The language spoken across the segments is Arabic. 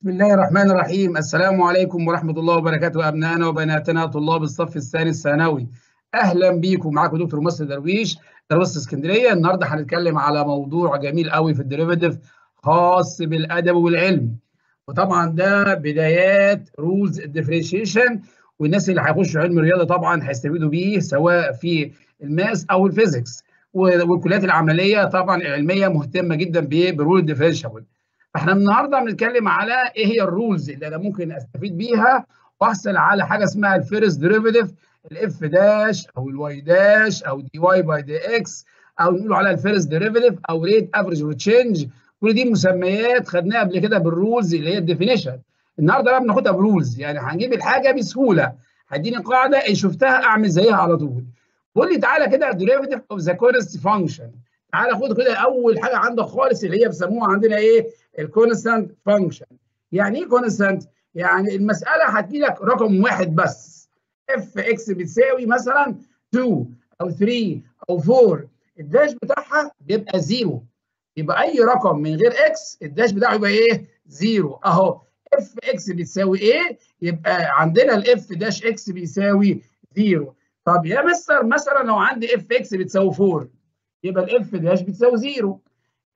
بسم الله الرحمن الرحيم السلام عليكم ورحمة الله وبركاته أبنائنا وبناتنا طلاب الصف الثاني الثانوي أهلا بيكم معاكم دكتور مصر درويش دراسة اسكندرية. النهاردة هنتكلم على موضوع جميل قوي في ال derivative خاص بالأدب والعلم. وطبعا ده بدايات rules ال differentiation والناس اللي هيخشوا علم الرياضة طبعا هيستفيدوا بيه سواء في ال math أو ال physics. والكليات العملية طبعا العلمية مهتمة جدا ب rule ال differentiable فاحنا النهارده بنتكلم على إيه هي ال rules اللي أنا ممكن استفيد بيها واحصل على حاجة اسمها ال first derivative ال f dash أو ال y dash أو dy by dx أو نقول على ال first derivative أو rate average of change كل دي مسميات خدناها قبل كده بال rules اللي هي ال definition. النهارده بقى بناخدها ب rules. يعني هنجيب الحاجة بسهولة. هديني قاعدة ان شفتها أعمل زيها على طول. قول لي تعالى كده derivative of the constant function تعالى خد كده أول حاجة عندك خالص اللي هي بيسموها عندنا إيه؟ ال constant function. يعني إيه constant؟ يعني المسألة هتجي لك رقم واحد بس. f x بتساوي مثلا 2 أو 3 أو 4 ال dash بتاعها بيبقى zero يبقى أي رقم من غير x ال dash بتاعه يبقى إيه؟ zero أهو. f x بتساوي إيه؟ يبقى عندنا ال f dash x بيساوي zero طب يا مستر مثلا لو عندي f x بتساوي 4 يبقى ال f dash بتساوي zero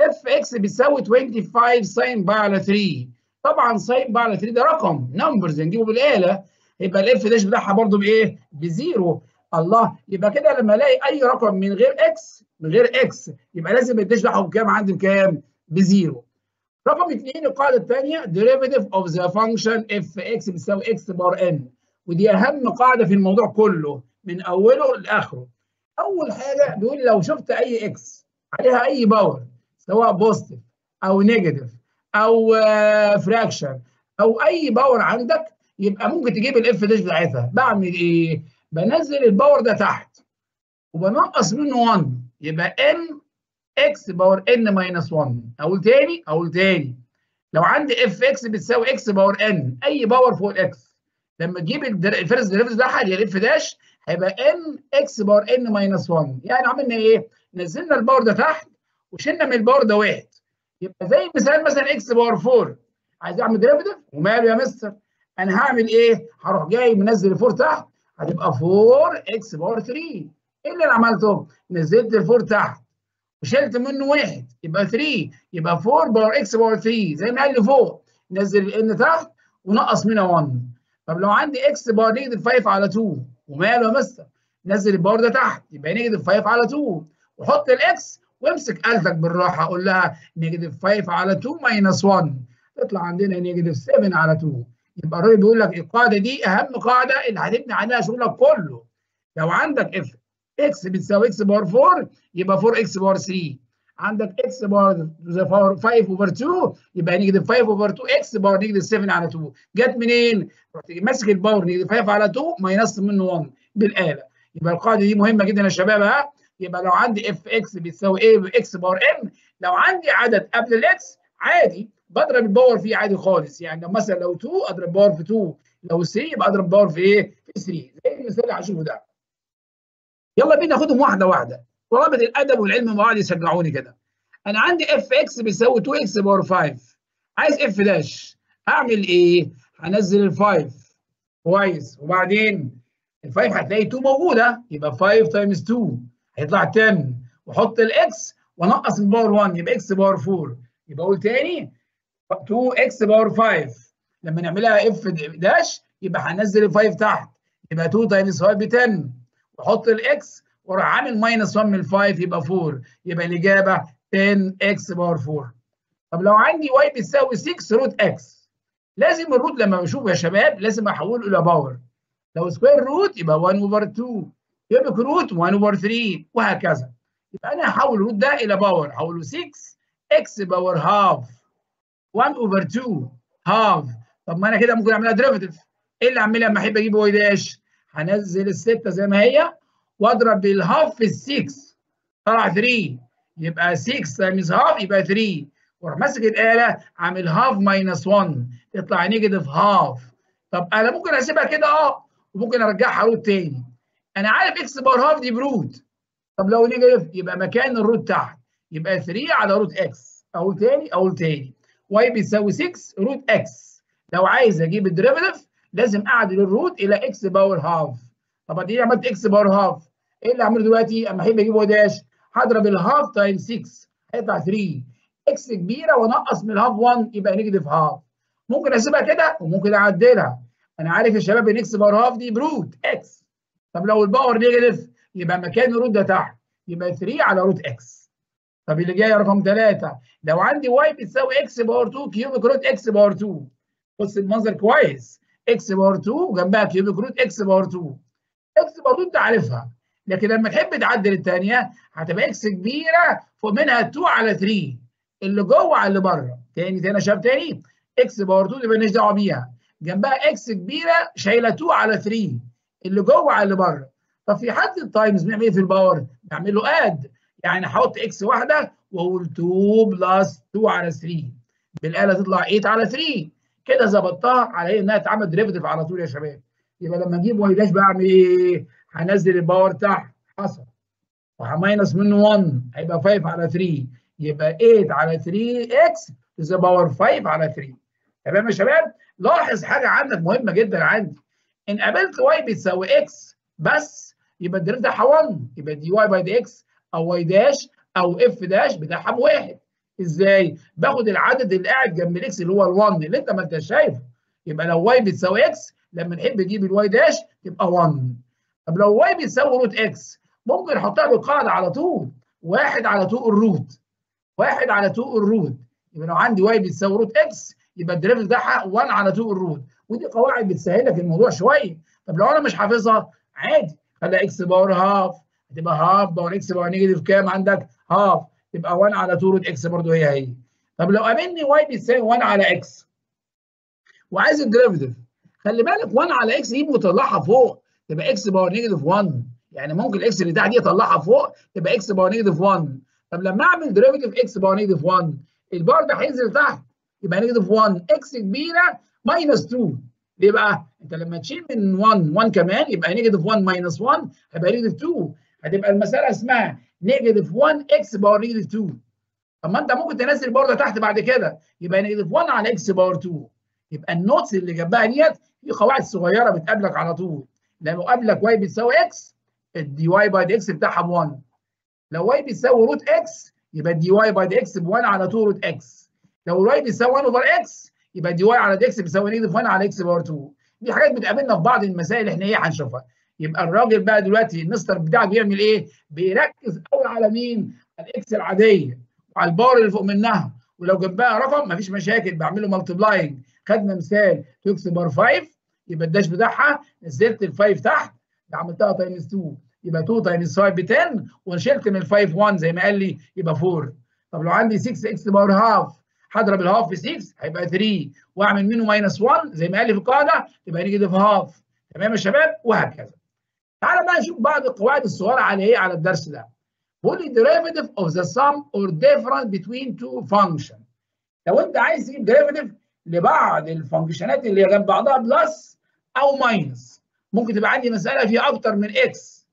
f x بتساوي 25 sin pi على 3 طبعا sin pi على 3 ده رقم numbers نجيبه بالآلة. يبقى ال f dash بتاعها برضه بإيه؟ ب zero. الله يبقى كده لما ألاقي أي رقم من غير إكس من غير إكس يبقى لازم ال dash بتاعه بكام؟ عندي بكام؟ ب zero. رقم اثنين القاعدة الثانية derivative of the function f x بتساوي x power n ودي أهم قاعدة في الموضوع كله من أوله لآخره. أول حاجة بيقول لو شفت أي x عليها أي power سواء positive أو negative أو fraction أو أي power عندك يبقى ممكن تجيب ال f dash بتاعتها. بعمل إيه؟ بنزل ال power ده تحت وبنقص منه 1 يبقى n x power n minus 1 أقول تاني؟ أقول تاني. لو عندي f x بتساوي x power n أي power فوق ال x لما تجيب ال first derivative بتاعها اللي ال f dash هيبقى n x power n minus 1 يعني عملنا إيه؟ نزلنا ال power ده تحت وشلنا من ال power ده واحد يبقى زي مثال مثلا x power 4 عايز أعمل derivative وماله يا مستر؟ أنا هعمل إيه؟ هروح جاي منزل ال four تحت. هتبقى 4 x power 3 إيه اللي أنا عملته؟ نزلت ال four تحت. وشلت منه واحد يبقى 3 يبقى 4 power x power 3 زي ما قال لي فوق. نزل ال n تحت ونقص منها 1 طب لو عندي x power negative 5 على 2 وماله يا مستر؟ نزل ال power ده تحت. يبقى negative 5 على 2 وحط ال x وامسك آلتك بالراحة قول لها negative 5 على 2 minus 1 تطلع عندنا negative 7 على 2 يبقى الراجل بيقول لك القاعدة دي أهم قاعدة اللي هتبني عليها شغلك كله. لو عندك f x بتساوي x power 4 يبقى 4 x power 3 عندك x power 5 over 2 يبقى negative 5 over 2 x power negative 7 على 2 جت منين؟ رحت ماسك ال power negative 5 على 2 minus منه 1 بالآلة. يبقى القاعدة دي مهمة جدا يا شباب ها؟ يبقى لو عندي f x بيساوي a x power n لو عندي عدد قبل ال x عادي بضرب ال power فيه عادي خالص. يعني لو مثلا لو 2 أضرب power في 2 لو 3 يبقى أضرب power في إيه؟ في 3 زي المثال اللي هشوفه ده. يلا بينا ناخدهم واحدة واحدة. طلبة الأدب والعلم مع بعض يشجعوني كده. أنا عندي f x بيساوي 2 x power 5 عايز f dash اعمل إيه؟ هنزل ال 5 كويس. وبعدين ال 5 هتلاقي 2 موجودة. يبقى 5 times 2 هيطلع 10 واحط ال x وانقص ال power 1 يبقى x power 4 يبقى أقول تاني 2 x power 5 لما نعملها f dash يبقى هنزل ال 5 تحت. يبقى 2 times 5 ب 10 وأحط ال x وأروح عامل minus 1 من ال 5 يبقى 4 يبقى الإجابة 10 x power 4 طب لو عندي y بتساوي 6 root x. لازم ال root لما بشوفه يا شباب لازم أحوله إلى power. لو square root يبقى 1 over 2 cubic root 1 over 3 وهكذا. يبقى أنا هحول ال root ده إلى power هحوله 6 x power half 1 over 2 half طب ما أنا كده ممكن أعملها derivative إيه اللي أعملها لما أحب أجيب y dash هنزل الستة زي ما هي وأضرب بال half في ال 6 طلع 3 يبقى 6 times half يبقى 3 وأروح ماسك الآلة عامل half minus 1 يطلع negative half طب أنا ممكن أسيبها كده آه وممكن أرجعها root تاني. أنا عارف x power half دي ب root طب لو negative يبقى مكان ال root تحت يبقى 3 على root x أقول تاني أقول تاني. y بيساوي 6 root x لو عايز أجيب ال derivative لازم اعدل ال root إلى x power half. طب دي عملت x power half. إيه اللي هعمله دلوقتي؟ أما أحب أجيب dash هضرب ال half times 6 هيطلع 3 x كبيرة وأنقص من ال half 1 يبقى negative half ممكن أسيبها كده وممكن أعدلها. أنا عارف يا شباب إن x power half دي ب root x طب لو ال power negative يبقى مكان ال root ده تحت يبقى 3 على root x طب اللي جاي رقم 3 لو عندي y بتساوي x power 2 cubic root x power 2 بص المنظر كويس x power 2 وجنبها cubic root x power 2 x power 2 انت عارفها لكن لما تحب تعدل الثانية هتبقى x كبيرة فوق منها 2 على 3 اللي جوه على اللي بره. تاني تاني يا شباب تاني؟ x power 2 دي مالناش دعوة بيها. جنبها x كبيرة شايلة 2 على 3 اللي جوه على اللي بره. طب في حد ال times بنعمل إيه في ال power؟ نعمل له add. يعني هحط x واحدة وأقول 2 plus 2 على 3 بالآلة تطلع 8 على 3 كده ظبطتها على إنها تعمل derivative على طول يا شباب. يبقى لما أجيب y dash بعمل إيه؟ هنزل ال power تحت حصل. وه minus منه 1 هيبقى 5 على 3 يبقى 8 على 3 x the power 5 على 3 تمام يا شباب؟ لاحظ حاجة عندك مهمة جدا عندي. إن قابلت y بتساوي x بس يبقى بتاعها 1 يبقى dy by dx أو y dash أو f dash بتاعها بواحد إزاي؟ باخد العدد اللي قاعد جنب ال x اللي هو ال1 اللي أنت ما أنتش شايفه. يبقى لو y بتساوي x لما نحب نجيب ال y dash تبقى 1 طب لو y بتساوي root x ممكن احطها بالقاعده على طول. واحد على 2 ال root واحد على 2 ال root يبقى لو عندي y بتساوي root x يبقى ال derivative بتاعها 1 على 2 ال root ودي قواعد بتسهل لك الموضوع شوية. طب لو أنا مش حافظها عادي. خليها x power half هتبقى half power x power negative كام عندك؟ half تبقى 1 على 2 root x برضه هي هي. طب لو قابلني y بتساوي 1 على x وعايز ال derivative خلي بالك 1 على x دي مطلعها فوق. تبقى x power negative 1 يعني ممكن ال x اللي تحت دي اطلعها فوق تبقى x power negative 1 طب لما أعمل derivative x power negative 1 ال power ده هينزل تحت. يبقى negative 1 x كبيرة minus 2 ليه بقى؟ انت لما تشيل من 1 1 كمان يبقى negative 1 minus 1 هيبقى negative 2 هتبقى المسألة اسمها negative 1 x power negative 2 طب ما انت ممكن تنزل ده تحت بعد كده. يبقى negative 1 على x power 2 يبقى ال notes اللي جنبها ديت في قواعد صغيرة بتقابلك على طول. لو قابلك y بتساوي x ال dy by dx بتاعها ب 1 لو y بتساوي root x يبقى ال dy by dx ب 1 على 2 root x لو ال y بيساوي 1 over x يبقى dy على dx بيساوي negative 1 على x power 2 دي حاجات بتقابلنا في بعض المسائل إحنا إيه هنشوفها. يبقى الراجل بقى دلوقتي المستر بتاعك بيعمل إيه؟ بيركز قوي على مين؟ ال x العادية وعلى ال power اللي فوق منها. ولو جنبها رقم مفيش مشاكل بعمل له multiplying خدنا مثال 2 x power 5 يبقى ال dash بتاعها نزلت ال 5 تحت عملتها times 2 يبقى 2 times 5 ب 10 وشلت من ال 5 1 زي ما قال لي يبقى 4 طب لو عندي 6 x power half هضرب ال half في 6 هيبقى 3 واعمل منه minus 1 زي ما قال لي في القاعدة يبقى negative half تمام يا شباب وهكذا. تعالى بقى نشوف بعض القواعد الصغيرة على إيه على الدرس ده. بيقول لي derivative of the sum or difference between two function. لو أنت عايز تجيب derivative لبعض ال functionات اللي جنب بعضها plus أو minus ممكن تبقى عندي مسألة فيها أكتر من x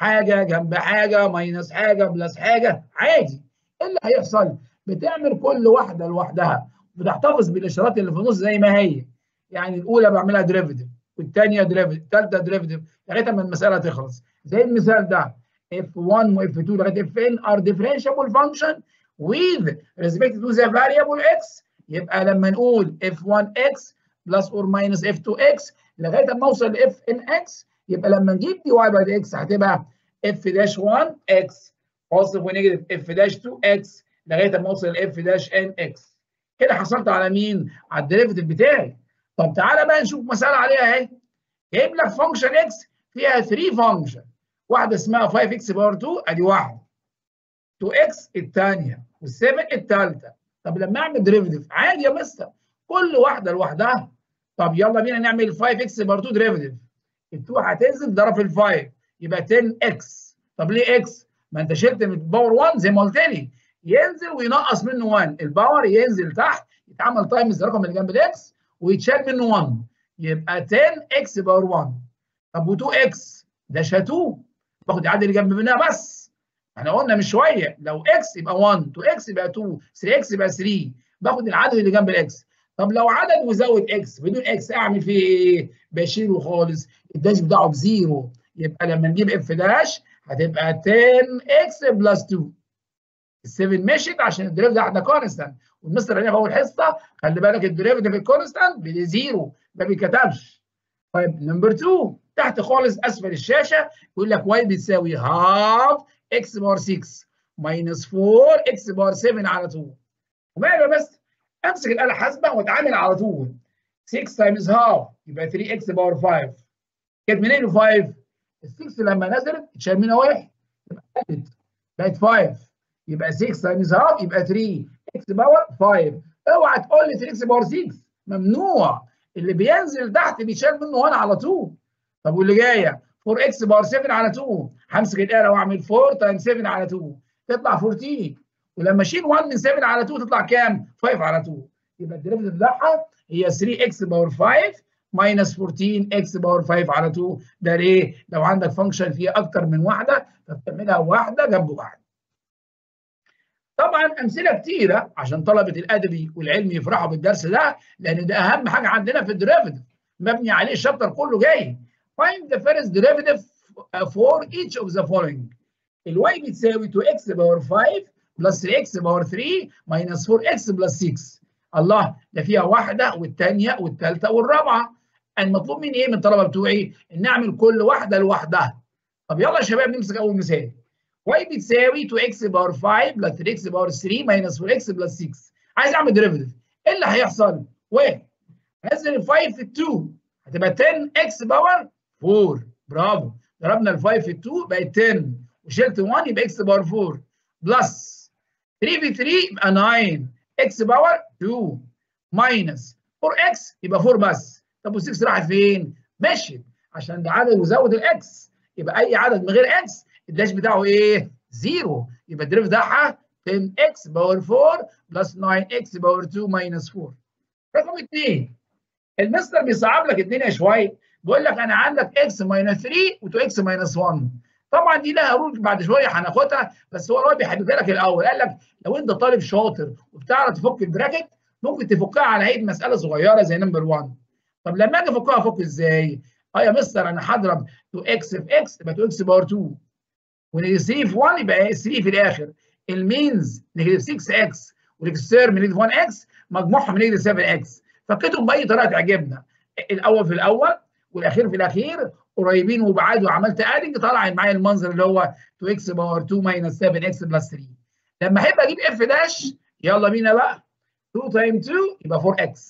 حاجة جنب حاجة minus حاجة plus حاجة عادي إيه اللي هيحصل؟ بتعمل كل واحدة لوحدها بتحتفظ بالاشارات اللي في النص زي ما هي. يعني الأولى بعملها derivative والثانيه derivative الثالثه derivative لغاية ما المسألة تخلص. زي المثال ده f1 و f2 لغاية fn are differentiable function with respect to the variable x. يبقى لما نقول f1x plus or minus f2x لغاية ما اوصل ل fnx يبقى لما نجيب dy by dx هتبقى f dash 1 x positive و negative f dash 2 x لغاية ما اوصل ل f dash n x. كده حصلت على مين؟ على ال derivative بتاعي. طب تعالى بقى نشوف مسألة عليها أهي. جايب لك function x فيها 3 function واحدة اسمها 5x power 2 أدي واحدة. 2x الثانية وال7 الثالثه طب لما أعمل derivative عادي يا مستر. كل واحدة لوحدها. طب يلا بينا نعمل 5x power 2 derivative ال2 هتنزل ضرب ال5 يبقى 10x طب ليه x؟ ما أنت شلت من power 1 زي ما قلت لي. ينزل وينقص منه 1 ال power ينزل تحت يتعمل times الرقم اللي جنب ال x ويتشال منه 1 يبقى 10 x power 1 طب و2 x dash 2 باخد العدد اللي جنب منها بس. إحنا قلنا من شوية لو x يبقى 1 2 x يبقى 2 3 x يبقى 3 باخد العدد اللي جنب ال x طب لو عدد وزود إكس بدون إكس أعمل فيه إيه؟ بشيله خالص. ال dash بتاعه ب zero. يبقى لما نجيب f dash هتبقى 10 x plus 2 ال7 مشيت عشان ال derivative ده constant. والمستر هنا في اول حصه خلي بالك ال derivative ال constant ب zero ما بيتكتبش. طيب number 2 تحت خالص أسفل الشاشة يقول لك y بتساوي half x power 6 minus 4 x power 7 على 2 وماله بس؟ أمسك الآلة الحاسبه وأتعامل على طول 6 times half يبقى 3 x power 5 كانت منين 5 ال 6 لما نزلت اتشال منها واحد بقت 5 يبقى 6 times half يبقى 3 x power 5 اوعى تقول لي 3 x power 6 ممنوع. اللي بينزل تحت بيشال منه 1 على طول. طب واللي جاية؟ 4 x power 7 على 2 همسك الآلة وأعمل 4 times 7 على 2 تطلع 14 ولما أشيل 1 من 7 على 2 تطلع كام؟ 5 على 2 يبقى ال derivative بتاعها هي 3 x power 5 minus 14 x power 5 على 2 ده ليه؟ لو عندك function فيها أكتر من واحدة فبتعملها واحدة جنب واحدة. طبعا أمثلة كتيرة عشان طلبة الأدبي والعلمي يفرحوا بالدرس ده لأن ده أهم حاجة عندنا في ال derivative. مبني عليه ال chapter كله جاي. Find the first derivative for each of the following. ال y بتساوي 2x power 5 plus 3x power 3 minus 4x plus 6 الله ده فيها واحدة والثانيه والثالثه والرابعة. المطلوب مني إيه من الطلبه بتوعي؟ إن أعمل كل واحدة لوحدها. طب يلا يا شباب نمسك أول مثال. Y بتساوي 2x power 5 plus 3x power 3 minus 4x plus 6 عايز أعمل derivative إيه اللي هيحصل؟ واحد. هنزل ال 5 في 2 هتبقى 10x power 4 برافو. ضربنا ال 5 في 2 بقت 10 وشلت 1 يبقى x power 4 plus 3 في 3 يبقى 9 x power 2 minus 4x يبقى 4 بس. طب وال6 راحت فين؟ مشيت عشان ده عدد without ال x يبقى أي عدد من غير x ال dash بتاعه إيه؟ zero. يبقى ال derivative بتاعها 10x power 4 plus 9x power 2 minus 4 رقم 2 المستر بيصعب لك الدنيا شوية. بيقول لك أنا عندك x minus 3 و2x minus 1 طبعا دي لها rule بعد شوية هناخدها بس هو الراجل بيحددها لك الأول. قال لك لو أنت طالب شاطر وبتعرف تفك ال bracket ممكن تفكها على هيئه مسألة صغيرة زي number 1 طب لما أجي أفكها أفك إزاي؟ آه يا مستر أنا هضرب 2x في x يبقى 2x power 2 و negative 3 في 1 يبقى 3 في الآخر. ال means negative 6x وال extremes negative 1x مجموعهم negative 7x فكتهم بأي طريقة تعجبنا. الأول في الأول والأخير في الأخير قريبين وبعاد وعملت adding طلع معايا المنظر اللي هو 2x power 2 minus 7x plus 3 لما أحب أجيب f dash يلا بينا بقى. 2 times 2 يبقى 4x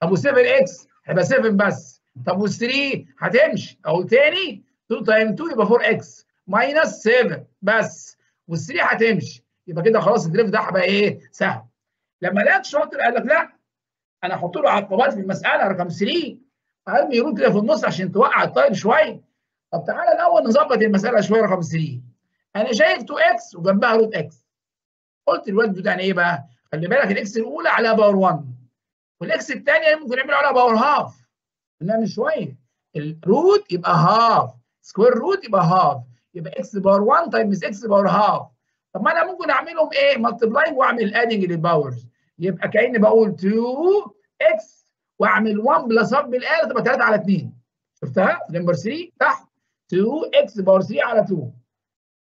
طب و7x هيبقى 7 بس. طب وال3 هتمشي. أقول تاني 2 times 2 يبقى 4x minus 7 بس. وال3 هتمشي يبقى كده خلاص ال derivative ده هيبقى إيه؟ سهل. لما لقيت شاطر قال لك لا. أنا أحط له عقبات في المسألة رقم 3 اهم يرد كده في النص عشان توقع الطالب شوية. طب تعالى الأول نظبط المسألة شوية رقم 3 أنا شايف 2x وجنبها root x. قلت الواد بتاعنا إيه بقى؟ خلي بالك ال x الأولى عليها power 1 وال x الثانية ممكن نعمل عليها power half. نعمل شوية. ال root يبقى half. square root يبقى half. يبقى x power 1 times x power half طب ما أنا ممكن أعملهم إيه؟ multiplying وأعمل adding لل powers يبقى كأني بقول 2 x وأعمل 1 plus 1 بالآلة تبقى 3 على 2 شفتها؟ number 3 تحت. 2 x power 3 على 2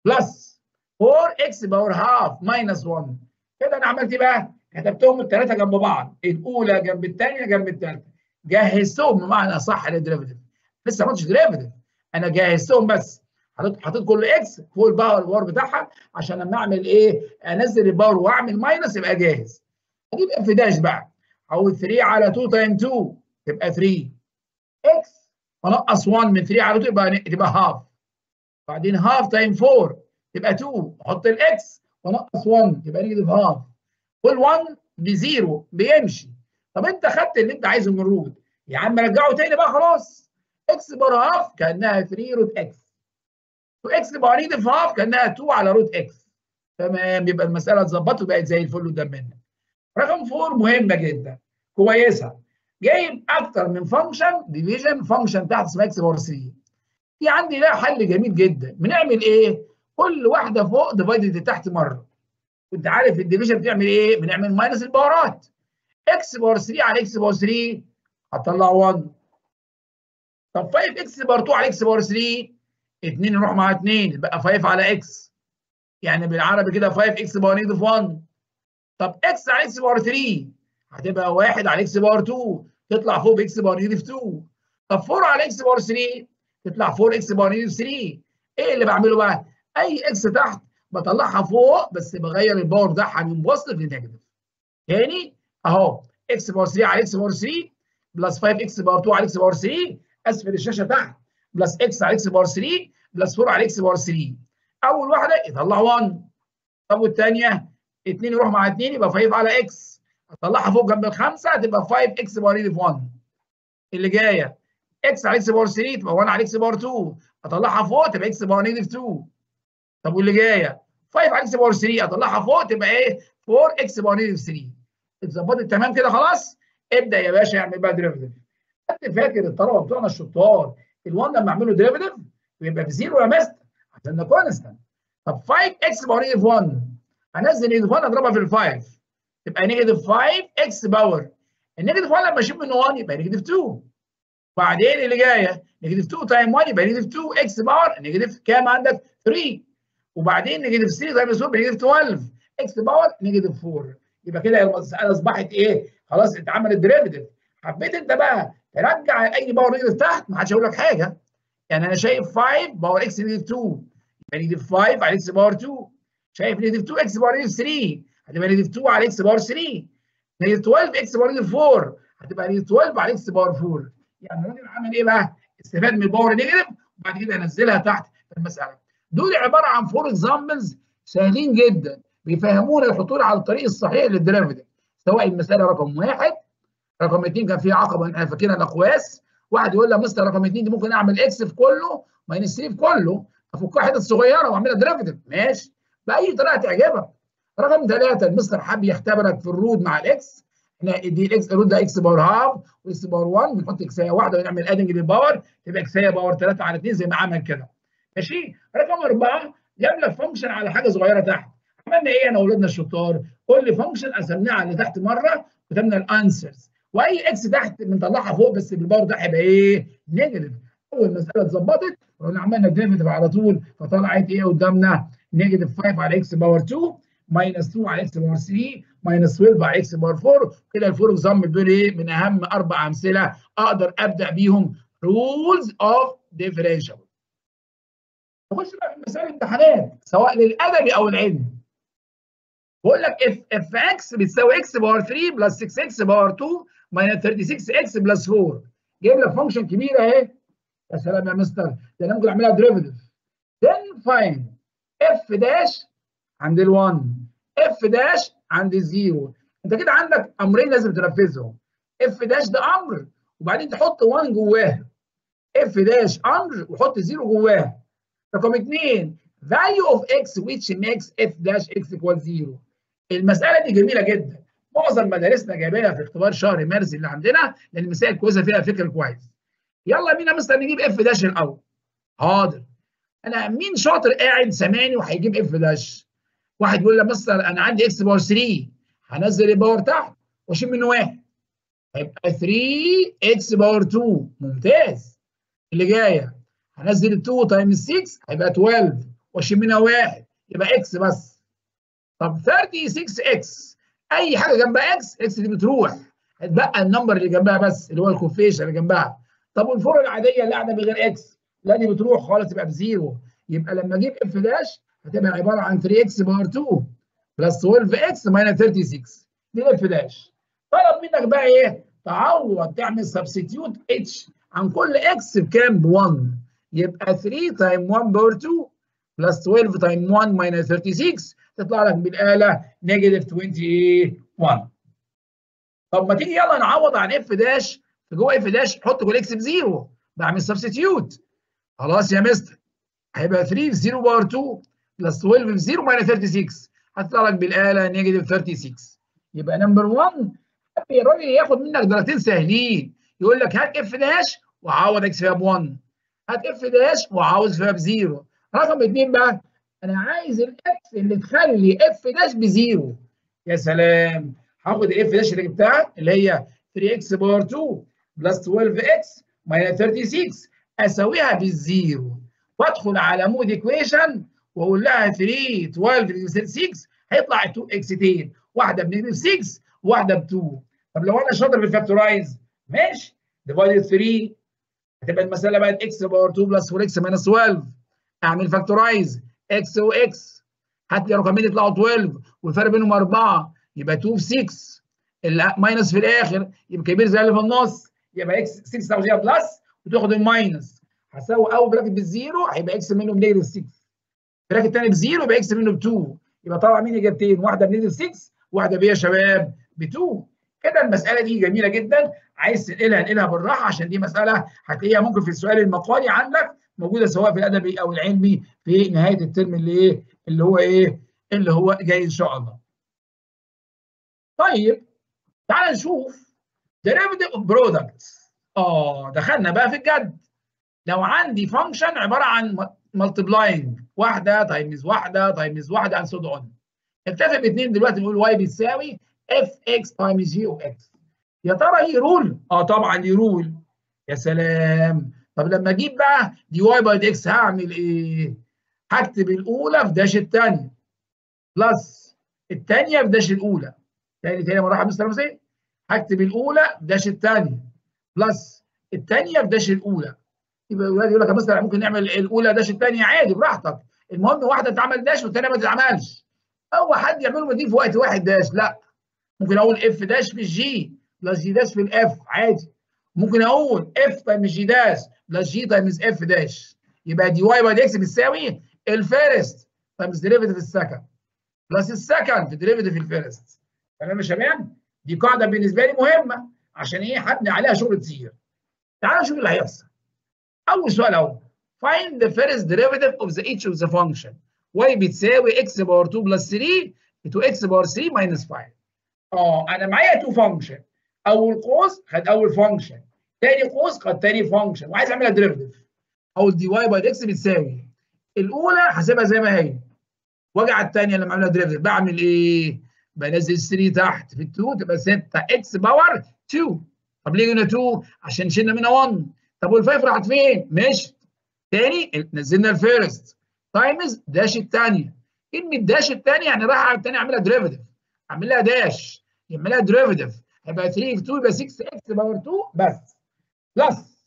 plus 4 x power half minus 1 كده أنا عملت إيه بقى؟ كتبتهم الثلاثه جنب بعض. الأولى جنب الثانية جنب الثالثه جهزتهم بمعنى صح لل derivative. لسه ما قلتش derivative أنا جهزتهم بس. حطيت كل x فوق ال power ال power بتاعها عشان لما أعمل إيه؟ أنزل ال power وأعمل minus يبقى جاهز. أجيب f dash بقى. أقول 3 على 2 times 2 تبقى 3 x ونقص 1 من 3 على 2 يبقى تبقى half بعدين half times 4 تبقى 2 أحط ال x ونقص 1 يبقى negative half وال1 ب zero بيمشي. طب أنت خدت اللي أنت عايزه من ال root. يا عم رجعه تاني بقى خلاص. x power half كأنها 3 root x و x negative half كأنها 2 على root x تمام يبقى المسألة اتظبطت وبقت زي الفل قدام منك. رقم 4 مهمة جدا كويسة. جايب أكتر من function division function تحت اسمها x power 3 في عندي لها حل جميل جدا. بنعمل إيه؟ كل واحدة فوق divided تحت مرة. كنت عارف ال division بتعمل إيه؟ بنعمل minus ال powerات. x power 3 على x power 3 هتطلع 1 طب 5 x power 2 على x power 3 2 يروح مع 2 يبقى 5 على x يعني بالعربي كده 5 x power negative 1 طب x على x power 3 هتبقى 1 على x power 2 تطلع فوق ب x power negative 2 طب 4 على x power 3 تطلع 4 x power negative 3 إيه اللي بعمله بقى؟ اي x تحت بطلعها فوق بس بغير ال power بتاعها من positive ل negative تاني اهو x power 3 على x power 3 plus 5 x power 2 على x power 3 اسفل الشاشه تحت plus x على x power 3 plus 4 على x power 3 أول واحدة يطلع 1 طب والثانيه 2 يروح مع 2 يبقى 5 على x أطلعها فوق جنب الخمسة تبقى 5 x power negative 1 اللي جاية. x على x power 3 تبقى 1 على x power 2 أطلعها فوق تبقى x power negative 2 طب واللي جاية؟ 5 على x power 3 أطلعها فوق تبقى إيه؟ 4 x power negative 3 اتظبطت تمام كده خلاص؟ ابدأ يا باشا اعمل بقى derivative أنت فاكر الطلبة بتوعنا الشطار ال1 لما اعمله derivative بيبقى بزيرو يا مستر عشان ده constant طب 5 x power negative 1 هنزل negative 1 اضربها في ال 5 تبقى negative 5 x power ال negative 1 لما اشيل منه 1 يبقى negative 2 بعدين اللي جاية؟ negative 2 times 1 يبقى negative 2 x power negative كام عندك؟ 3 وبعدين negative 3 times 2 negative 12 x power negative 4 يبقى كده المساله أصبحت إيه؟ خلاص اتعملت derivative حبيت أنت بقى ترجع أي power negative تحت ما حدش هيقول لك حاجة. يعني أنا شايف 5 power x negative 2 يبقى negative 5 على x power 2 شايف negative 2 x power negative 3 هتبقى negative 2 على x power 3 negative 12 x power negative 4 هتبقى negative 12 على x power 4 يعني الراجل عمل إيه بقى؟ استفاد من ال power negative وبعد كده نزلها تحت في المسألة. دول عبارة عن four examples سهلين جدا بيفهمونا يحطونا على الطريق الصحيح لل derivative سواء المسألة رقم واحد رقم اثنين كان فيها عقبة إحنا فاكرينها الأقواس. واحد يقول لي مستر رقم اثنين دي ممكن أعمل x في كله minus 3 في كله. افكها حتت صغيرة وأعملها derivative ماشي. بأي طريقة تعجبك؟ رقم ثلاثة المستر حب يختبرك في ال root مع ال x إحنا دي ال x ال root ده x power half و x power 1 بنحط x اية واحدة ونعمل adding لل power تبقى x اية power 3 على 2 زي ما عمل كده. ماشي؟ رقم أربعة لك function على حاجة صغيرة تحت. عملنا إيه أنا واولادنا الشطار؟ كل function قسمناها على تحت مرة كتبنا ال answers وأي x تحت بنطلعها فوق بس بال power ده هيبقى إيه؟ negative. أول مساله اتظبطت رحنا عملنا derivative على طول فطلعت إيه قدامنا؟ negative 5 على x power 2 minus 2 على x power 3 minus 12 على x power 4 كده ال four example دول إيه؟ من أهم أربع أمثلة أقدر أبدأ بيهم. rules of differential نخش بقى في مسائل الامتحانات سواء للأدبي أو العلمي. بقول لك f of x بتساوي x power 3 plus 6 x power 2 minus 36 x plus 4 جايب لك function كبيرة أهي. يا سلام يا مستر. ده أنا ممكن أعملها derivative then find f dash عند ال1 f dash عند ال zero أنت كده عندك أمرين لازم تنفذهم. f dash ده أمر. وبعدين تحط 1 جواه. f dash أمر. وحط zero جواه. رقم اثنين value of x which makes f dash x equal 0 المسألة دي جميلة جدا. معظم مدارسنا جايباها في اختبار شهر مارس اللي عندنا لأن المسائل كويسه فيها فكر كويس. يلا بينا مستر نجيب f dash الأول. حاضر. أنا مين شاطر قاعد سامعني وهيجيب f dash واحد يقول لي مستر أنا عندي x power 3 هنزل ال power تحت وأشيل منه واحد. هيبقى 3 x power 2 ممتاز. اللي جاية. هنزل ال 2 times 6 هيبقى 12 وأشيل منها واحد. يبقى x بس. طب 36 x أي حاجة جنبها إكس إكس دي بتروح. هتبقى ال number اللي جنبها بس اللي هو ال coefficient اللي جنبها. طب وال four العادية اللي قاعدة من غير x لا دي بتروح خالص تبقى ب zero يبقى لما أجيب f dash هتبقى عبارة عن 3 x power 2 plus 12 x minus 36 دي ال f dash طلب منك بقى إيه؟ تعوض تعمل substitute اتش عن كل x بكام؟ ب 1 يبقى 3 times 1 power 2 plus 12 times 1 minus 36 تطلع لك بالاله negative 21 طب ما تيجي يلا نعوض عن f dash جوه f dash حط جوه ال x ب zero بعمل substitute خلاص يا مستر. هيبقى 3 في 0 power 2 plus 12 في 0 minus 36 هتطلع لك بالاله negative 36 يبقى number 1 الراجل ياخد منك درجتين سهلين. يقول لك هات f dash وعوض x فيها ب 1 هات f dash وعوض فيها ب zero رقم اثنين بقى. أنا عايز ال x اللي تخلي f dash ب zero يا سلام. هاخد ال f dash اللي جبتها اللي هي 3 x power 2 plus 12 x minus 36 أساويها بال zero وأدخل على mode equation وأقول لها 3 12 36 هيطلع 2 x تين واحدة ب negative 6 وواحده ب 2 طب لو أنا شاطر بال factorize ماشي. divide 3 هتبقى المسألة بقت x power 2 plus 4 x minus 12 اعمل factorize x و x هات لي رقمين يطلعوا 12 والفرق بينهم 4 يبقى 2 في 6 ال minus في الآخر يبقى كبير زي اللي في النص يبقى x 6 تساوي plus وتاخد ال minus هساوي أول bracket بال zero هيبقى x منه ب negative 6 ال bracket الثاني ب zero يبقى x منه ب 2 يبقى طبعا مين اجابتين واحدة ب negative 6 واحدة بيه يا شباب ب 2 كده المسألة دي جميلة جدا. عايز تنقلها انقلها بالراحة عشان دي مسألة هتلاقيها ممكن في السؤال المقالي عندك. موجودة سواء في الأدبي أو العلمي في نهاية الترم اللي إيه اللي هو إيه اللي هو جاي إن شاء الله. طيب تعال نشوف derivative of products آه دخلنا بقى في الجد. لو عندي function عبارة عن multiplying واحدة times واحدة times واحدة and so on. نكتفي باثنين دلوقتي نقول y بتساوي f x times g of x يا ترى ليه rule؟ آه طبعا ليه rule يا سلام. طب لما أجيب بقى dy by dx هعمل إيه؟ هكتب الاولى في dash الثانية plus الثانية في dash الاولى. تاني تاني مره مستر حسين هكتب الاولى في dash الثانية plus الثانية في dash الاولى. يبقى الاولاد يقول لك يا مستر ممكن نعمل الاولى dash الثانية عادي براحتك. المهم واحدة تتعمل dash والثانيه ما تتعملش. هو حد يعملهم دي في وقت واحد dash؟ لا. ممكن أقول f dash في ال g plus g dash في ال f عادي. ممكن أقول f times g dash plus g times f dash يبقى dy by dx بتساوي الفيرست تايمز ديريفيتيف السكند بلس السكند في ديريفيتيف الفيرست تمام يا شباب؟ دي قاعدة بالنسبة لي مهمة عشان إيه؟ هبني عليها شغل كتير. تعالوا نشوف اللي هيحصل. أول سؤال أهو. Find the first derivative of the each of the function. Y بتساوي x power 2 plus 3 2x power 3 minus 5 آه أنا معايا two function أول قوس خد أول function تاني قوس خد تاني function وعايز أعملها derivative أقول dy by x بتساوي. الأولى هسيبها زي ما هي. واجي على الثانية لما أعملها derivative بعمل إيه؟ بنزل 3 تحت في ال 2 تبقى 6 x power 2 طب ليه هنا 2 عشان شلنا منها 1 طب وال five راحت فين؟ مشت تاني نزلنا ال first times dash الثانية كلمه dash الثانية يعني راح على الثانية أعملها derivative أعمل لها dash يعمل لها derivative هيبقى 3 في 2 يبقى 6 x power 2 بس. plus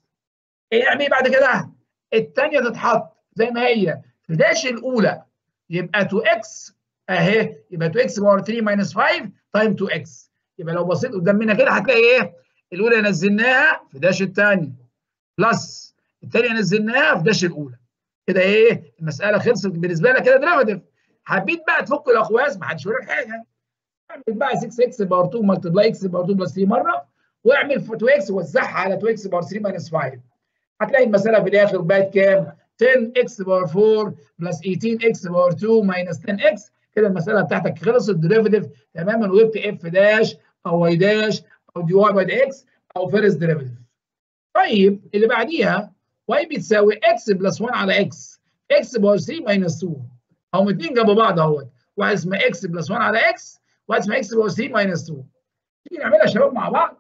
يعمل إيه بعد كده؟ الثانية تتحط زي ما هي. في dash الأولى يبقى 2 x أهي. يبقى 2 x power 3 minus 5 times 2 x يبقى لو بصيت قدام منها كده هتلاقي إيه؟ الأولى نزلناها في dash الثانية plus الثانية نزلناها في dash الأولى. كده إيه؟ المسألة خلصت بالنسبة لك كده derivative حبيت بقى تفك الأقواس ما حدش يقول لك حاجة. اعمل بقى 6 x power 2 multiply x power 2 plus 3 مرة واعمل 2 x وزعها على 2 x power 3 minus 5 هتلاقي المسألة في الآخر بقت كام؟ 10 x power 4 plus 18 x power 2 minus 10 x كده المسألة بتاعتك خلصت derivative تماما وجبت f dash أو y dash أو dy by x أو first derivative. طيب اللي بعديها y بتساوي x plus 1 على x x power 3 minus 2 هم اثنين جنب بعض أهوت. واحد اسمها x plus 1 على x واحد اسمها x power 3 minus 2 تيجي نعملها يا شباب مع بعض.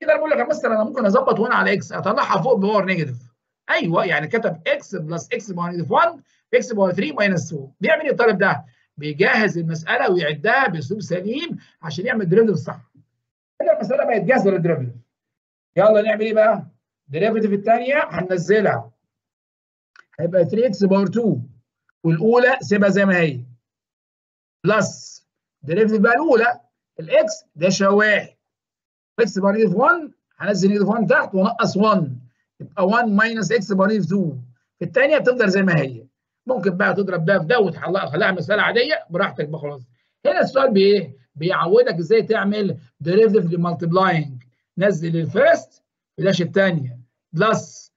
كده أنا بقول لك يا مستر أنا ممكن أظبط 1 على x أطلعها فوق power negative أيوه يعني كتب x plus x power negative 1 x power 3 minus 2 بيعمل إيه الطالب ده؟ بيجهز المسألة ويعدها بأسلوب سليم عشان يعمل derivative صح. كده المسألة بقت جاهزة لل derivative يلا نعمل إيه بقى؟ ال derivative الثانية هننزلها. هيبقى 3 x power 2 والأولى سيبها زي ما هي. plus derivative بقى الاولى ال x ده واحد x negative 1 هنزل negative 1 تحت ونقص 1 يبقى 1 minus x negative 2 في الثانية بتفضل زي ما هي. ممكن بقى تضرب ده في ده وتخليها مسألة عادية براحتك بقى خلاص. هنا السؤال بإيه؟ بيعودك إزاي تعمل derivative ل multiplying نزل ال first في dash الثانية plus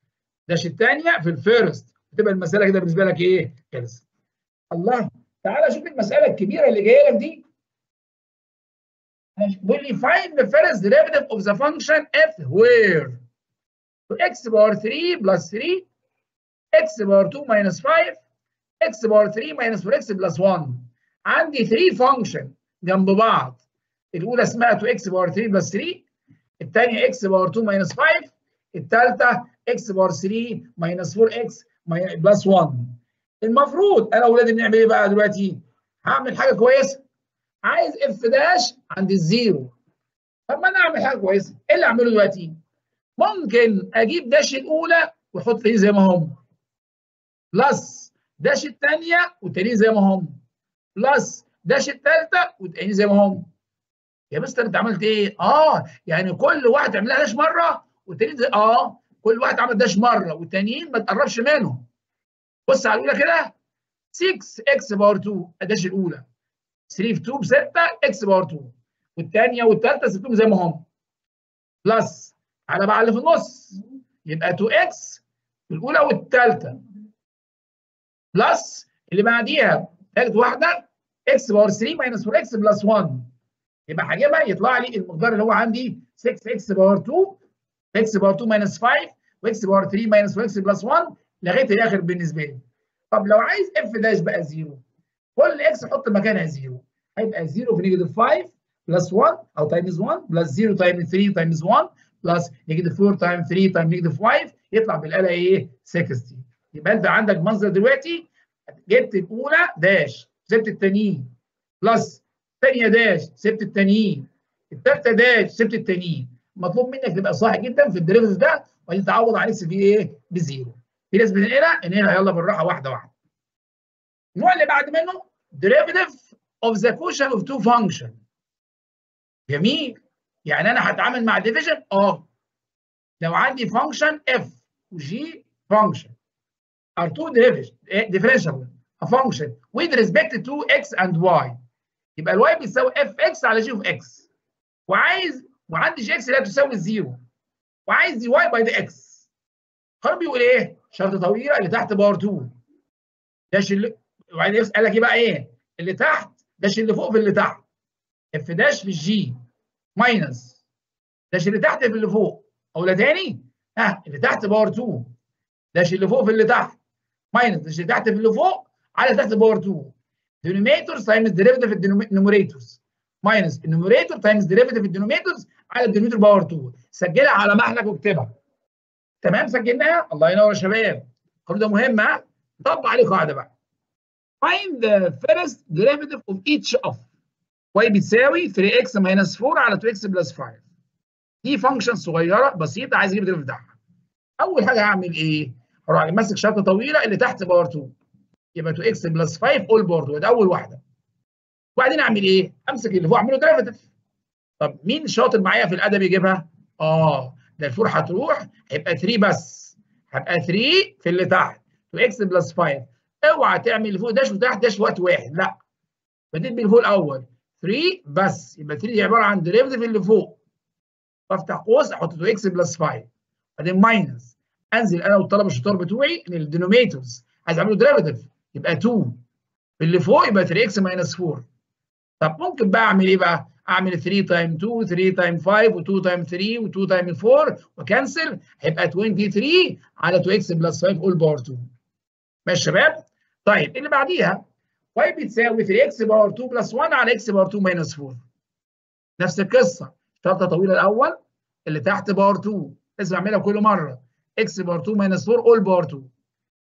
dash الثانية في ال first تبقى المسألة كده بالنسبة لك إيه؟ خلصت الله تعالى شوف المسألة الكبيرة اللي جاية لك دي. بيقول لي find the first derivative of the function f where? X power 3 plus 3 x power 2 minus 5 x power 3 minus 4x plus 1 عندي 3 function جنب بعض. الاولى اسمها 2 x power 3 plus 3 الثانية x power 2 minus 5 الثالثه x power 3 minus 4 x plus 1 المفروض أنا واولادي بنعمل إيه بقى دلوقتي؟ هعمل حاجة كويسة. عايز f dash عند ال zero. طب ما أنا اعمل حاجة كويسة. إيه اللي أعمله دلوقتي؟ ممكن أجيب dash الأولى وأحط إيه زي ما هم. plus dash الثانية والتانيين زي ما هم. plus dash الثالثه والتانيين زي ما هم. يا مستر أنت عملت إيه؟ آه يعني كل واحد عملها dash مرة والتانيين زي آه كل واحد عمل dash مرة والتانيين ما تقربش منهم. بص على الأولى كده. 6 x power 2 ادي dash الأولى. 3 في 2 ب 6 x power 2 والثانيه والثالثه سبتهم زي ما هم. plus على بقى اللي في النص. يبقى 2 x الأولى والثالثه plus اللي بعديها ثالث واحدة x power 3 minus 4 x plus 1 يبقى هجيبها يطلع لي المقدار اللي هو عندي 6 x power 2 x power 2 minus 5 و x power 3 minus 4 x plus 1 لغاية الآخر بالنسبة لي. طب لو عايز f dash بقى zero كل x حط مكانها zero. هيبقى 0 في negative 5 plus 1 أو times 1 plus 0 times 3 times 1 plus negative 4 times 3 times negative 5 يطلع بالآلة إيه؟ 60 يبقى أنت عندك منظر دلوقتي جبت الأولى dash سبت التانيين plus الثانية dash سبت التانيين. الثالثه dash سبت التانيين. مطلوب منك تبقى صاحي جدا في ال derivative ده وبعدين تعوض على x في إيه؟ ب zero. في ناس بننقلها انقلها يلا بالراحة واحدة واحدة. النوع اللي بعد منه derivative of the quotient of two function جميل. يعني أنا هتعامل مع division آه لو عندي function f وg function. Are two differentiable. A function with respect to x and y. يبقى ال y بيساوي f x على g of x وعايز وعندي g x اللي هي بتساوي ال zero وعايز dy by dx القانون بيقول إيه؟ شرط طويلة اللي تحت power 2 dash اللي وبعدين قال لك إيه بقى إيه؟ اللي تحت dash اللي فوق في اللي تحت. f dash في ال g minus dash اللي تحت في اللي فوق. أو لا تاني؟ ها اللي تحت power 2 dash اللي فوق في اللي تحت. minus dash اللي تحت في اللي فوق على تحت power 2 denominators times derivative ال numerators minus ال numerator times derivative ال denominators على ال denominator power 2 سجلها على مهلك واكتبها. تمام؟ سجلناها؟ الله ينور يا شباب. القانون ده مهم ها؟ طبق عليه قاعدة بقى. Find the first derivative of each of y بتساوي 3x minus 4 على 2x plus 5 دي function صغيرة بسيطة عايز أجيب ال derivative بتاعها. أول حاجة هعمل إيه؟ هروح ماسك شرطه طويلة اللي تحت power 2 يبقى 2x plus 5 all power 2 ده أول واحدة. وبعدين أعمل إيه؟ أمسك اللي فوق أعمله derivative طب مين شاطر معايا في الأدب يجيبها؟ آه ده ال four هتروح هيبقى 3 بس. هبقى 3 في اللي تحت. 2x plus 5 اوعى تعمل فوق dash وتحت dash وقت واحد. لا. بديت بالفوق الأول. 3 بس. يبقى 3 دي عبارة عن derivative اللي فوق. بفتح قوس أحط 2x plus 5 بعدين minus أنزل أنا والطلبة الشطار بتوعي لل denominators عايز أعمله derivative يبقى 2 اللي فوق يبقى 3x minus 4 طب ممكن بقى أعمل إيه بقى؟ أعمل 3 times 2 3 times 5 و2 times 3 و2 times 4 و cancel هيبقى 23 على 2x plus 5 all power 2 ماشي يا شباب؟ طيب اللي بعديها y بتساوي 3x power 2 plus 1 على x power 2 minus 4 نفس القصة. شرطه طويله الأول اللي تحت power 2 لازم أعملها كل مرة. x power 2 minus 4 all power 2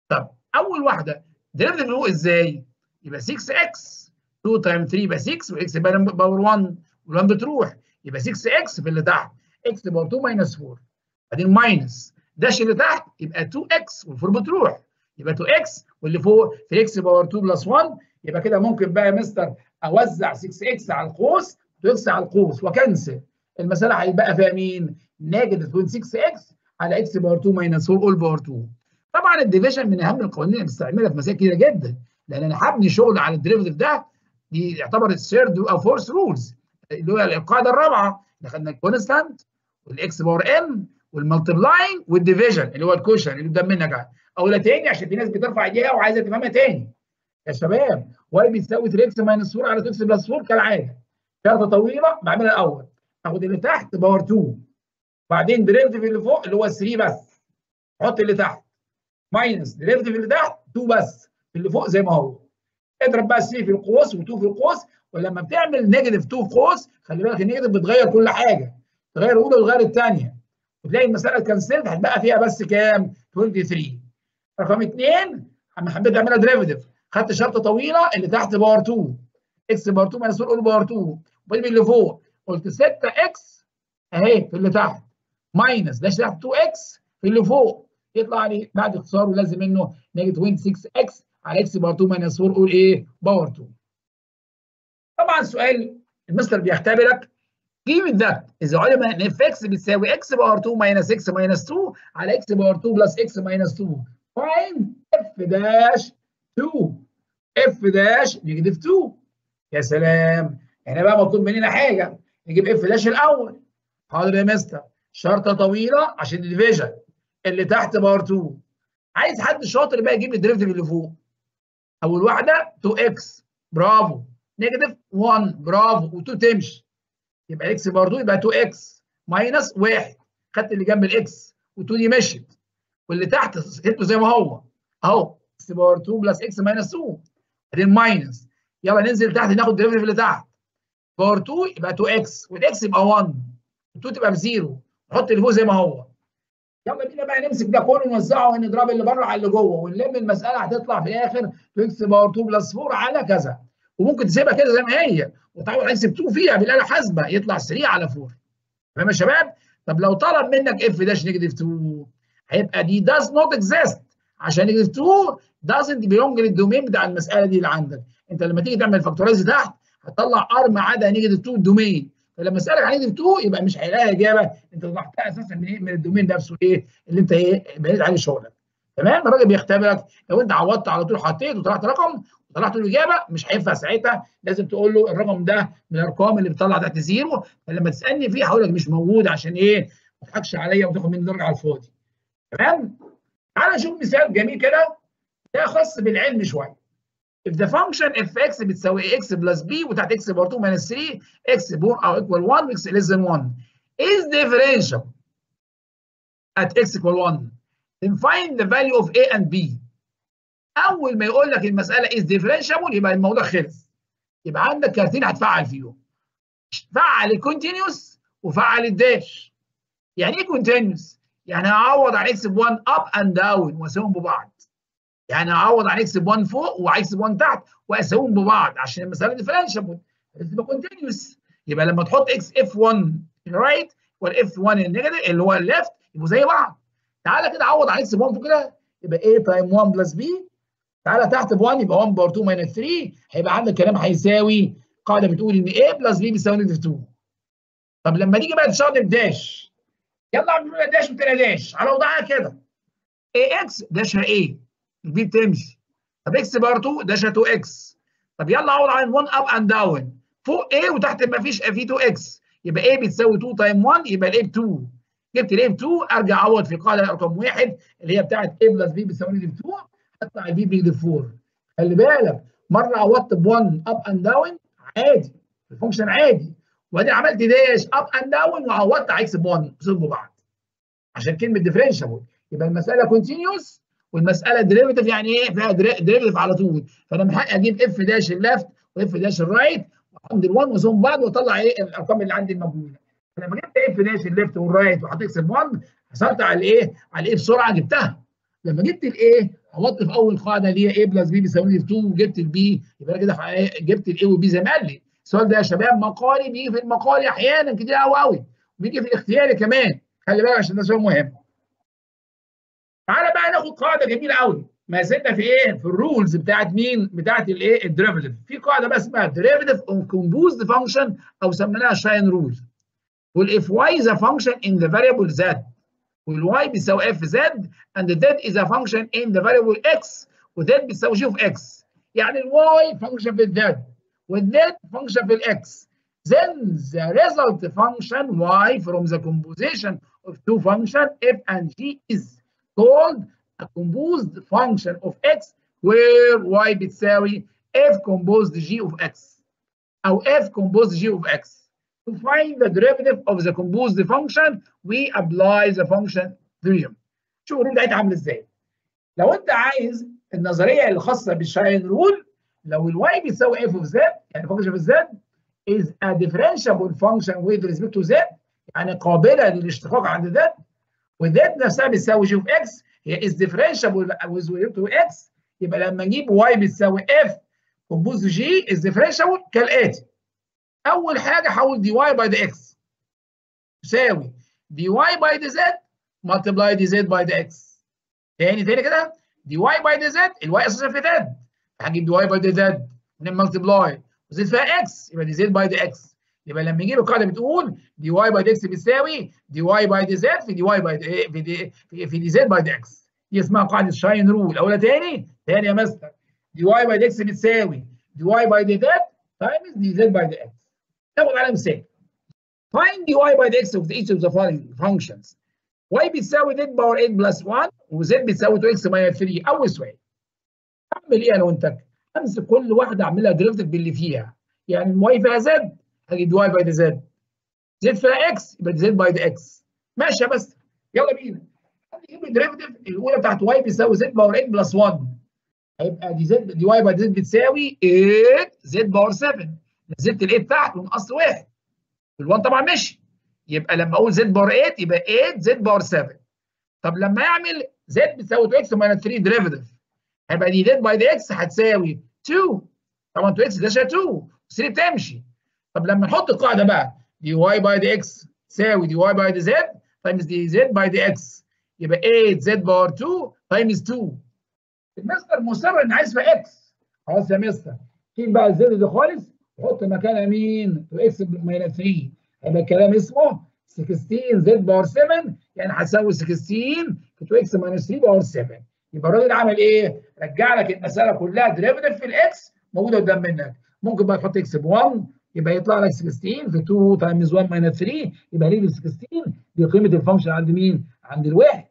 طب أول واحدة derivative فوق إزاي؟ يبقى 6x 2 times 3 يبقى 6 و x power 1 وال1 بتروح. يبقى 6 x في اللي تحت. x power 2 minus 4 بعدين minus dash اللي تحت يبقى 2 x وال4 بتروح. يبقى 2 x واللي فوق 3 x power 2 plus 1 يبقى كده ممكن بقى يا مستر أوزع 6 x على القوس 2 x على القوس وا cancel المسألة هيبقى فيها مين؟ negative 6 x على x power 2 minus 4 all power 2 طبعا ال division من أهم القوانين اللي بنستعملها في مسائل كتيرة جدا لأن أنا هبني شغل على ال derivative ده دي يعتبر ال third أو fourth rules اللي هو القاعدة الرابعة. اللي خدنا الكونستانت والاكس باور ان والمالتبلاين والديفيجن اللي هو ال quotient اللي قدام منك اقولها تاني عشان في ناس بترفع ايديها وعايزة تفهمها تاني. يا شباب y بيساوي 3 x minus 4 على 2 x plus 4 كالعادة. شرطة طويلة بعملها الأول. اخد اللي تحت power 2 بعدين derivative اللي فوق اللي هو 3 بس. حط اللي تحت. minus derivative اللي تحت 2 بس. اللي فوق زي ما هو. اضرب بقى 3 في القوس و2 في القوس. ولما بتعمل negative 2 قوس خلي بالك ال negative بتغير كل حاجة. تغير الأولى وتغير الثانية. وتلاقي المسألة cancel ت هتبقى فيها بس كام؟ 23 رقم اثنين حبيت اعملها derivative خدت شرطة طويلة اللي تحت power 2 x power 2 minus 4 power 2 وبجيب اللي فوق. قلت 6 x اهي في اللي تحت. minus dash تحت 2 x في اللي فوق. يطلع لي بعد اختصاره لازم منه negative 26 x على x power 2 minus 4 قول إيه power 2 طبعا سؤال المستر بيختبرك given that. إذا علم إن f x بتساوي x power 2 minus x minus 2 على x power 2 plus x minus 2 find f dash 2 f dash negative 2 يا سلام. هنا بقى مطلوب مننا حاجة. نجيب f dash الأول. حاضر يا مستر. شرطة طويلة عشان ال division اللي تحت power 2 عايز حد شاطر بقى يجيب ال derivative اللي فوق. أول واحدة 2 x برافو. negative 1 برافو. و2 تمشي. يبقى x power 2 يبقى 2 x minus 1 خدت اللي جنب ال x و2 دي مشيت. واللي تحت سبته زي ما هو. اهو x power 2 plus x minus 2 بعدين minus يلا ننزل تحت ناخد ال derivative اللي تحت. power 2 يبقى 2 إكس والاكس يبقى 1 2 تبقى ب zero. نحط اللي فوق زي ما هو. يلا بينا بقى نمسك ده كله ونوزعه ونضرب اللي بره على اللي جوه. ونلم المسألة هتطلع في الآخر. x power 2 plus 4 على كذا. وممكن تسيبها كده زي ما هي. وتعوض عن x ب 2 فيها بالآلة حاسبة. يطلع 3 على 4 فاهم يا شباب؟ طب لو طلب منك f dash negative 2 هيبقى دي does not exist. عشان 2 doesn't belong لل domain بتاع المسألة دي اللي عندك. انت لما تيجي تعمل factorize تحت هتطلع R ما عدا negative 2 ال domain فلما اسالك عن negative 2 يبقى مش هيلاقي إجابة. انت طلعتها أساسا من إيه؟ من ال domain نفسه إيه؟ اللي انت إيه؟ بنيت عليه شغلك. تمام؟ الراجل بيختبرك. لو انت عوضت على طول حطيت وطلعت رقم وطلعت له الاجابه مش هينفع ساعتها. لازم تقول له الرقم ده من الأرقام اللي بتطلع تحت zero. فلما تسألني فيه هقول لك مش موجود عشان إيه؟ ما تضحكش عليا وتاخد مني درجة على الفاضي. تمام؟ تعال نشوف مثال جميل كده. ده خاص بالعلم شوية. If the function fx بتساوي x plus b وتحت x power 2 minus 3 x more أو equal 1 x less than 1 is differentiable at x equal 1 then find the value of a and b. أول ما يقول لك المسألة is differentiable يبقى الموضوع خلص. يبقى عندك كارتين هتفعل فيهم. فعل ال continuous وفعل ال dash يعني إيه continuous يعني هعوض عن x ب 1 up and down واساويهم ببعض. يعني هعوض عن إكس ب 1 فوق واكس ب 1 تحت واساويهم ببعض عشان المسألة differentiable تبقى continuous يبقى لما تحط x f 1 ال right وال f 1 ال negative اللي هو ال left يبقوا زي بعض. تعالى كده عوض عن x ب 1 فوق كده يبقى a time 1 plus b. تعالى تحت ب 1 يبقى 1 power 2 minus 3 هيبقى عندك كلام هيساوي قاعدة بتقول إن a plus b بيساوي negative 2 طب لما نيجي بقى نستخدم dash يلا اعمل dash وتاني dash. على وضعها كده. اي إكس داشها إيه البي بتمشي. طب x power 2 dash ها 2 x طب يلا عوض عن 1 up and down فوق a وتحت ما فيش في 2 x يبقى a بتساوي 2 time 1 يبقى ال a ب 2 جبت ال a ب 2 ارجع اعوض في القاعده رقم واحد اللي هي بتاعت a plus b بتساوي negative 2 هطلع ال b ب negative 4 خلي بالك مرة عوضت ب 1 up and down عادي. ال function عادي. وبعدين عملت dash up and down وعوضت على x ب 1 بصوا بعض. عشان كلمة differentiable يبقى المسألة continuous والمسألة derivative يعني إيه؟ فيها derivative على طول. فأنا من حقي أجيب f dash ال left و f dash ال right واحط ال1 واساويهم ببعض وأطلع إيه؟ الأرقام اللي عندي الموجوده فلما جبت f dash ال left وال right وحطيت x ب 1 حصلت على ال a على ال a بسرعة جبتها. لما جبت ال a عوضت في أول قاعدة اللي هي a plus b بيساوي 2 وجبت ال b يبقى أنا كده جبت ال a وال b قال لي. السؤال ده يا شباب مقالي بيجي في المقالي أحيانا كتير قوي قوي وبيجي في الاختياري كمان. خلي بالك عشان ده سؤال مهم. تعالى بقى ناخد قاعدة جميلة قوي ما زلنا في إيه؟ في ال rules بتاعت مين؟ بتاعت الإيه؟ ال derivative. في قاعدة بقى اسمها derivative of composed function أو سميناها chain rule وال if y is a function in the variable z. وال y بيساوي f z and the z is a function in the variable x. و z بيساوي g of x. يعني ال y function في ال z وال z function في ال x then the result function y from the composition of two functions f and g is called a composed function of x where y بتساوي f composed g of x أو f composed g of x. To find the derivative of the composed function, we apply the function theorem. شوف الرول بتاعتها عامله ازاي. لو انت عايز النظريه الخاصه بالشاين رول لو ال y بيساوي f of z يعني function of z is a differentiable function with respect to z يعني قابلة للاشتقاق عند زد وزد نفسها بتساوي g of x هي is differentiable with respect to x. يبقى لما نجيب y بتساوي f compose g is differentiable كالآتي. أول حاجة حول دي واي باي دي إكس تساوي دي واي باي دي زد multiply dz by dx تاني تاني كده dy by dz ال y أساسا في z هجيب dy by dz ون multiply و z فيها x يبقى dz by dx يبقى لما نجيب القاعده بتقول dy by dx بتساوي dy by dz في dy by d في dz by dx دي اسمها قاعدة chain rule اقولها تاني تاني يا مستر دي واي باي دي إكس بتساوي دي واي باي دي زد تايمز دي زد باي دي إكس ناخد على مثال find dy by dx of each of the following functions y بتساوي z power 8 plus 1 و z بتساوي 2x minus 3 اول سؤال أعمل إيه أنا وأنت؟ أمسك كل واحدة اعملها derivative باللي فيها. يعني ال y فيها z هجيب y by dz z فيها x يبقى z by dx ماشي بس. يلا بينا. نجيب ال derivative الأولى بتاعت y بيساوي z power 8 plus 1 هيبقى دي z دي y باي دي z بتساوي 8 z power 7 نزلت ال 8 تحت ونقص 1 ال1 طبعا مشي. يبقى لما أقول z power 8 يبقى 8 z power 7 طب لما أعمل z بتساوي 2 x minus 3 derivative هيبقى dz by dx هتساوي 2 طبعا 2 x ده 2 3 بتمشي؟ طب لما نحط القاعدة بقى دي واي باي دي إكس تساوي دي واي باي دي زد تايمز دي زد باي دي إكس. يبقى 8 z power 2 times 2 المستر مصر إن عايز في x. خلاص يا مستر. شيل بقى ال z ده خالص وحط مكانها مين؟ 2 x minus 3 هيبقى الكلام اسمه 16 z power 7 يعني هتساوي 16 في 2 x minus 3 power 7 يبقى الراجل عمل إيه؟ رجع لك المسألة كلها derivative في ال x موجودة قدام منك. ممكن بقى تحط x ب 1 يبقى يطلع لك 16 في 2 times 1 minus 3 يبقى ليه 16 دي قيمة ال function عند مين؟ عند الواحد.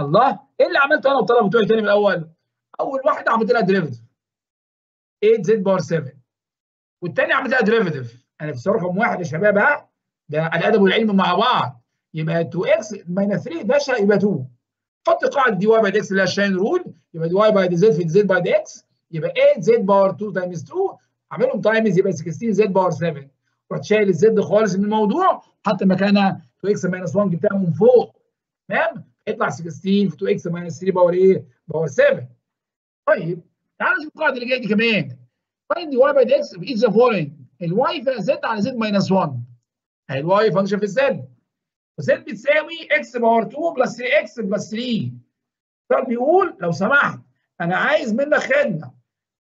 الله إيه اللي عملته أنا والطلبه بتوعي تاني من الأول؟ أول واحدة عملت لها derivative 8 z power 7 والثانيه عملت لها derivative أنا في رقم واحد يا شباب ها؟ ده الأدب والعلم مع بعض. يبقى 2 x minus 3 ده يبقى 2 حط قاعدة dy by dx اللي هي ال chain rule يبقى دي واي باي دي زد في دي زد باي دي إكس يبقى 8 z power 2 times 2 اعملهم times يبقى 16 z power 7 رحت شايل ال z خالص من الموضوع حط مكانها 2 x minus 1 جبتها من فوق تمام يطلع 16 في 2 x minus 3 power إيه؟ power 7 طيب تعالوا نشوف القاعده اللي جاية دي كمان find dy by dx of each the following ال y فيها z على z minus 1 اهي ال y function في ال z و z بتساوي x power 2 plus 3x plus 3 طب بيقول لو سمحت أنا عايز منك خدمة.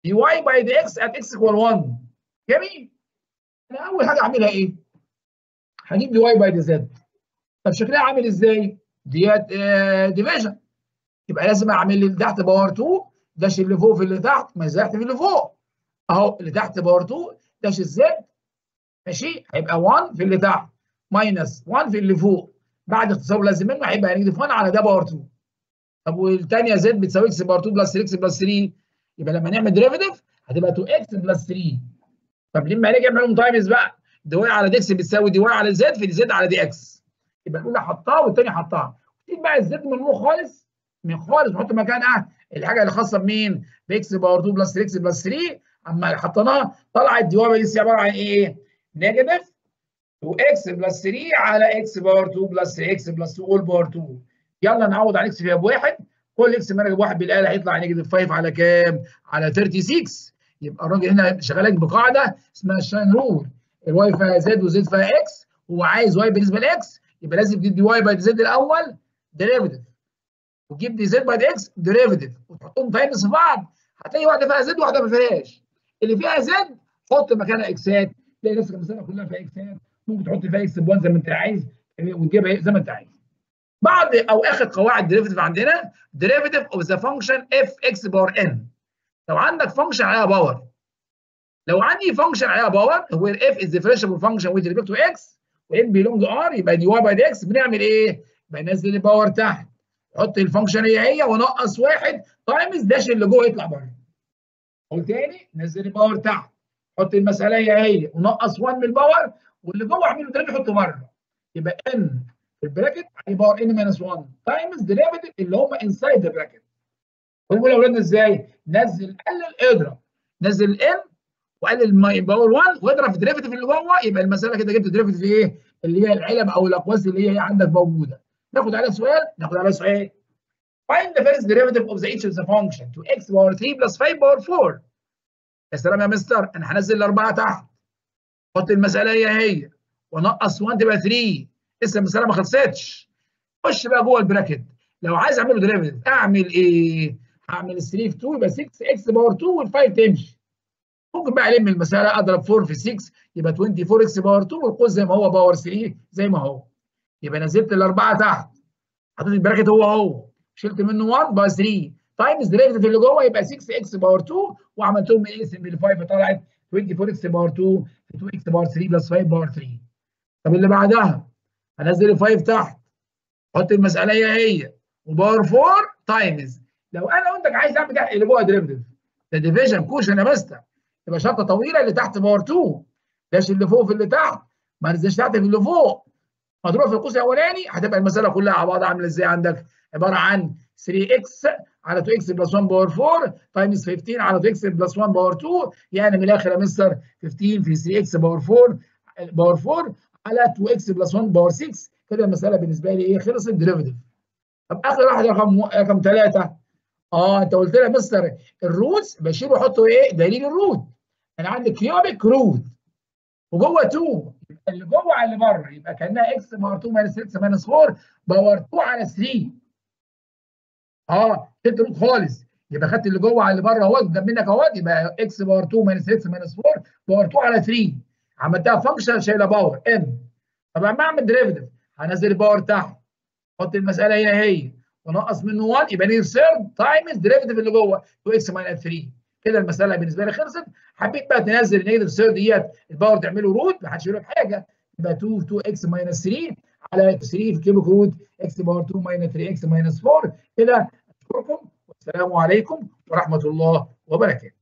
dy by dx at x equal 1 جميل؟ أنا أول حاجة اعملها إيه؟ هجيب dy by dz. طب شكلها عامل إزاي؟ ديت division يبقى لازم أعمل اللي تحت power 2 dash اللي فوق في اللي تحت minus تحت في اللي فوق. أهو اللي تحت power 2 dash ال z ماشي؟ هيبقى 1 في اللي تحت. minus 1 في اللي فوق. بعد اختصار لازم منه هيبقى negative 1 على ده power 2 طب والثانيه z بتساوي x power 2 plus 3 plus 3 يبقى لما نعمل derivative هتبقى 2 x plus 3 طب لما نيجي نعملهم times بقى؟ dy على dx بتساوي دي واي على زد في زد على دي إكس يبقى الأولى حطها والثانيه حطها. تجيب بقى ال z من فوق خالص من خالص نحط مكانها الحاجة اللي خاصة بمين؟ ب x power 2 plus 3 plus 3 أما حطيناها طلعت dy دي عبارة عن إيه؟ negative 2x plus 3 على x power 2 plus x plus 2 اول power 2 يلا نعوض عن x فيها بواحد كل x ما بواحد بالآلة هيطلع negative 5 على كام؟ على 36 يبقى الراجل هنا شغالك بقاعدة اسمها ال chain rule. ال y فيها z و z فيها x. هو عايز y بالنسبة ل x. يبقى لازم تجيب dy by z الأول derivative وتجيب dz by x derivative وتحطهم times في بعض هتلاقي واحدة فيها z وواحده ما فيهاش. اللي فيها z حط مكانها إكسات. تلاقي نفسك المساله كلها فيها إكسات. ممكن تحط فيها x ب1 زي ما أنت عايز وتجيبها زي ما أنت عايز. بعض أو آخر قواعد derivative عندنا derivative of the function f x power n لو عندك function عليها power لو عندي function عليها power هو f is differentiable function with respect to x و n belong R يبقى dy by dx بنعمل إيه؟ بنزل ال power تحت حط ال function هي هي ونقص واحد times dash اللي جوه يطلع بره. قول تاني نزل ال power تحت حط المسألة هي هي ونقص 1 من ال power واللي جوه اعمله تاني حطه مره يبقى n في ال bracket عليه power n minus 1 times derivative اللي هم inside the bracket هو يا اولادنا إزاي؟ نزل قلل اضرب نزل ال n وقلل power 1 واضرب في ال derivative اللي جوه يبقى المسألة كده جبت derivative إيه؟ اللي هي العلب أو الأقواس اللي هي عندك موجودة. ناخد عليها سؤال ناخد عليها سؤال. Find the first derivative of the each of the function to x power 3 plus 5 power 4. يا سلام يا مستر أنا هنزل الأربعة تحت. حط المسألة هي هي ونقص 1 تبقى 3 لسه المسألة ما خلصتش. خش بقى جوه ال bracket لو عايز اعمل له derivative أعمل إيه؟ هعمل 3 في 2 يبقى 6 x power 2 وال5 تمشي. ممكن بقى ألم المسألة أضرب 4 في 6 يبقى 24 x power 2 والقوس زي ما هو power 3 زي ما هو يبقى نزلت الأربعة تحت حطيت ال bracket هو هو شلت منه 1 بقى 3 times derivative اللي جوه يبقى 6 x power 2 وعملتهم إيه simplify فطلعت 24 x power 2 في 2 x power 3 plus 5 power 3 طب اللي بعدها؟ هنزل ال 5 تحت. حط المسألة هي هي. و power 4 times لو أنا وانت عايز أعمل ده جوه derivative ده division quotient يا مستر. يبقى شرطة طويلة اللي تحت power 2 dash اللي فوق في اللي تحت. minus dash تحت في اللي فوق. مضروبه في القوس الأولاني. هتبقى المسألة كلها على بعض عاملة إزاي عندك؟ عبارة عن 3 x على 2 x plus 1 power 4 times 15 على 2 x plus 1 power 2 يعني من الآخر يا مستر 15 في 3 x power 4 power 4 على 2 x plus 1 power 6 كده المسألة بالنسبة لي إيه؟ خلصت derivative طب آخر واحد رقم رقم 3 آه أنت قلت لي يا مستر ال roots بشيل واحطه إيه؟ دليل ال root أنا عندي cubic root وجوه 2 اللي جوه على اللي بره يبقى كأنها x power 2 minus 6 minus 4 power 2 على 3 آه root خالص. يبقى خدت اللي جوه على اللي بره اهوت قدام منك اهوت يبقى x power 2 minus 6 minus 4 power 2 على 3 عملتها function شايلة power n طب اما أعمل derivative هنزل ال power تحت. حط المسألة هي هي ونقص منه 1 يبقى negative third times derivative اللي جوه. 2 x minus 3 كده المسألة بالنسبة لي خلصت. حبيت بقى تنزل ال negative third ديت ال power تعمله root ما حدش يقول لك حاجة. يبقى 2 2 x minus 3 على 3 في cubic root x power 2 minus 3 x minus 4 كده اشكركم والسلام عليكم ورحمة الله وبركاته.